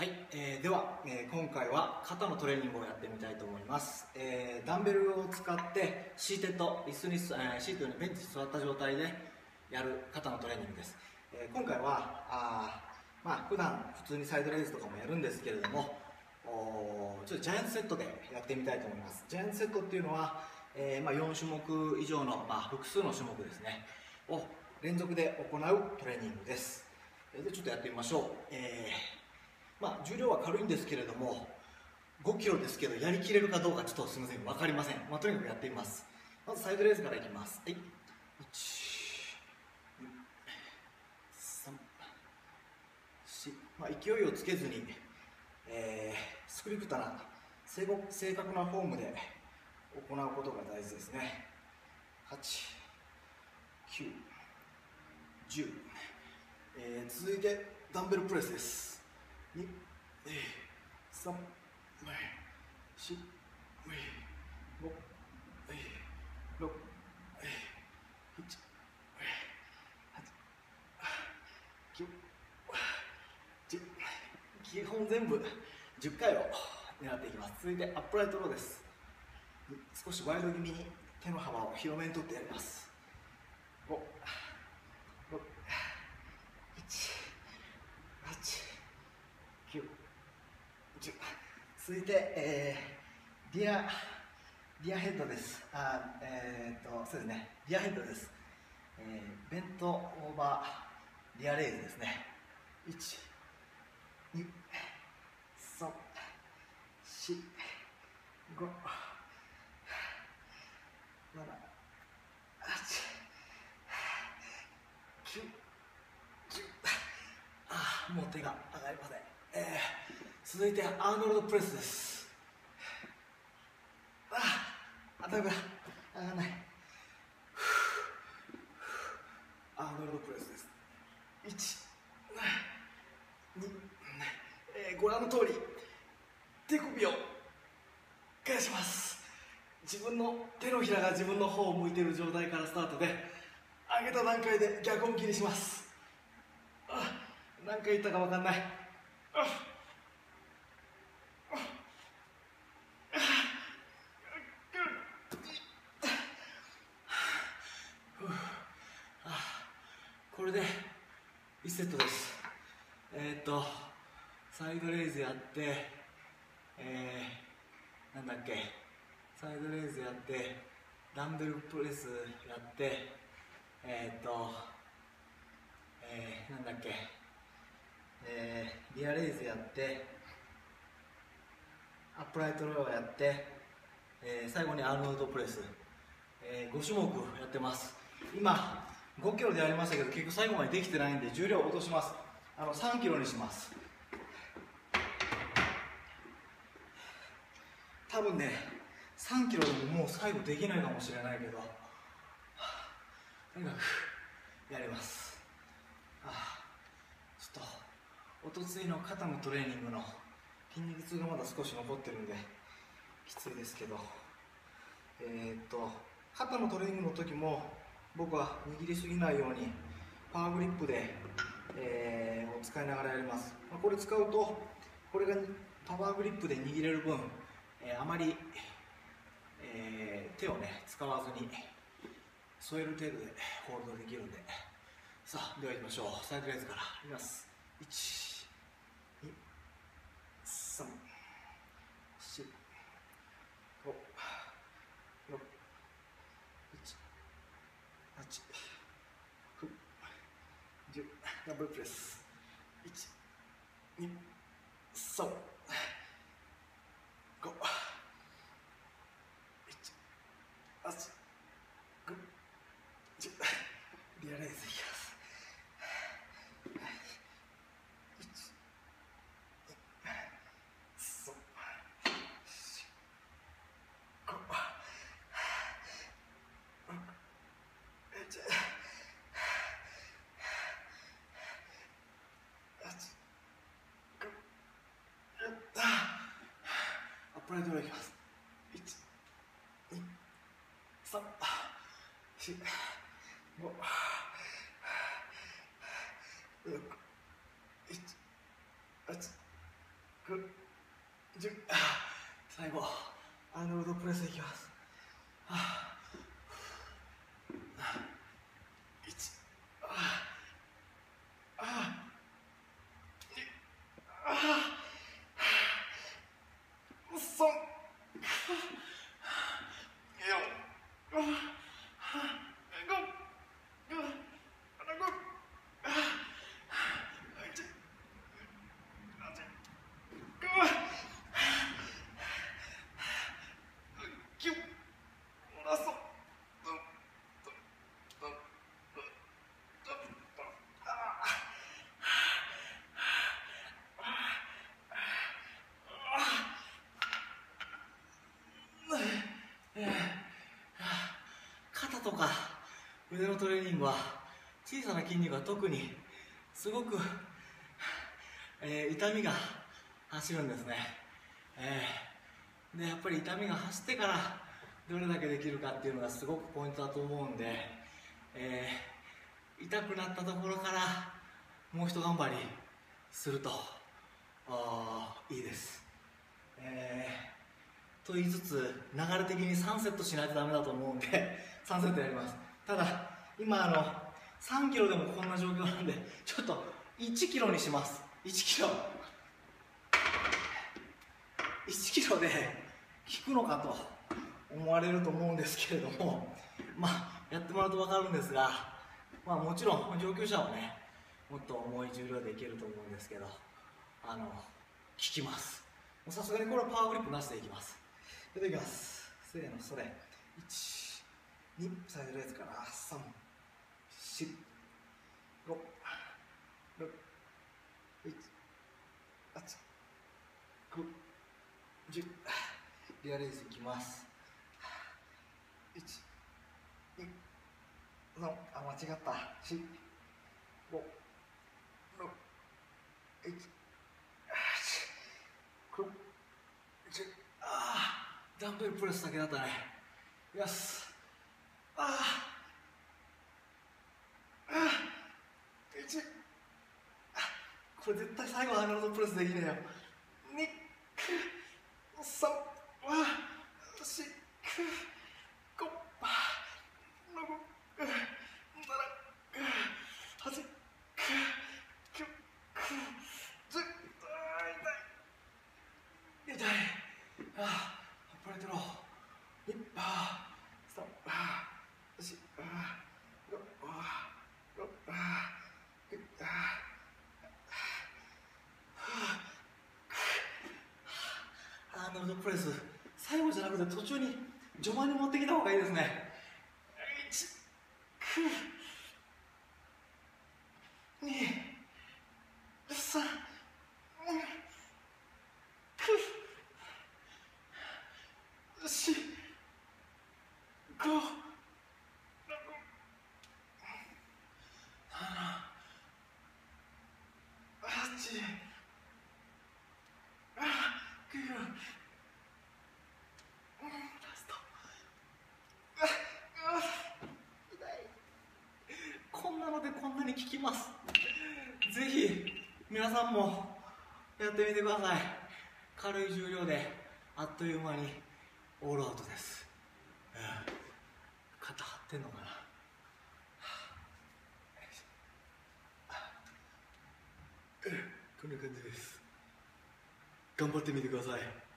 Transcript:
はい、えー、では、えー、今回は肩のトレーニングをやってみたいと思います、えー、ダンベルを使ってシーテッド椅子に、えー、シートにベンチに座った状態でやる肩のトレーニングです、えー、今回はあまあ普段普通にサイドレイズとかもやるんですけれどもおちょっとジャイアントセットでやってみたいと思います。ジャイアントセットっていうのは、えーまあ、4種目以上の、まあ、複数の種目ですねを連続で行うトレーニングです。でちょっとやってみましょう、えー、まあ、重量は軽いんですけれども5キロですけどやりきれるかどうかちょっとすみません。分かりません、まあ、とにかくやってみます。まずサイドレースからいきます。はい。1まあ、勢いをつけずに、えー、スクリプタな正正確なフォームで行うことが大事ですね。8 9 10、えー、続いてダンベルプレスです。2、えー、3、4、5、6、7、8、9、10基本全部10回を狙っていきます。続いてアップライトローです。少しワイド気味に手の幅を広めにとってやります。続いて、えー、ディアディアヘッドです。あえー、っとそうですね。リアヘッドです、えー、ベントオーバーリアレイズですね。1 2 3 4 5 7 8 9 10ああもう手が上がりません。えー続いてアーノルドプレスです。ああ頭が上がらない。アーノルドプレスです。1 2、えー、ご覧の通り。手首を返します。自分の手のひらが自分の方を向いている状態からスタートで上げた段階で逆音切りします。あ何回言ったか分かんない。これで1セットです。えー、っとサイドレイズやってえー、なんだっけ。サイドレイズやってダンベルプレスやってえー、っとえー、なんだっけ。えー、リアレイズやってアップライトローやって、えー、最後にアーノルドプレス、えー、5種目やってます。今5キロでやりましたけど結局最後までできてないんで重量落とします。あの3キロにします。多分ね3キロでももう最後できないかもしれないけどとにかくやりますあちょっとおとついの肩のトレーニングの筋肉痛がまだ少し残ってるんできついですけど。えー、っと肩のトレーニングの時も僕は握りすぎないようにパワーグリップで、えー、を使いながらやります、まあ、これ使うとこれがパワーグリップで握れる分、えー、あまり、えー、手をね使わずに添える程度でホールドできるんで。さあでは行きましょう。サイドレーズからいきます。1 2 3 4 5 6ダブルプレス1 2 3 5 1 8 9 10リアライズいきますプライドでいきます1 2 3 4 5 6 1 8 9 10最後アーノルドプレスいきますはあ1ああああそんよ肩とか腕のトレーニは小さな筋肉は特にすごく、えー、痛みが走るんですね、えー、でやっぱり痛みが走ってからどれだけできるかっていうのがすごくポイントだと思うんで、えー、痛くなったところからもう一頑張りするといいです、えー、と言いつつ流れ的に3セットしないとダメだと思うんで3セットやります。ただ今あの3キロでもこんな状況なんでちょっと1キロにします。1キロ。1キロで効くのかと思われると思うんですけれどもまあやってもらうと分かるんですがまあもちろん上級者はねもっと重い重量でいけると思うんですけどあの効きます。さすがにこれはパワーグリップなしでいきます。出ていきます。せーのそれ。12サイドレーズから345678910リアレーズいきます1 2のあ間違った4 5 6 1 9 10ああダンベルプレスだけだったねよしああ1これ絶対最後アーノルドプレスできねえよ。2 3わ4 5 6 7 8 9 10痛い痛いああパレテロああストップああ4ああ6ああ6ああ9あルドプレス最後じゃなくて途中に序盤に持ってきた方がいいですね1 2 3 4 5 6 7 8 9ラストこんなのでこんなに効きます。ぜひ皆さんもやってみてください。軽い重量であっという間にオールアウトです、うん、肩張ってんのかな。こんな感じです。頑張ってみてください。